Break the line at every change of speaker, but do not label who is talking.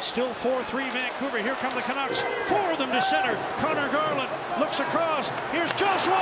Still 4-3 Vancouver. Here come the Canucks. Four of them to center. Connor Garland looks across. Here's Joshua.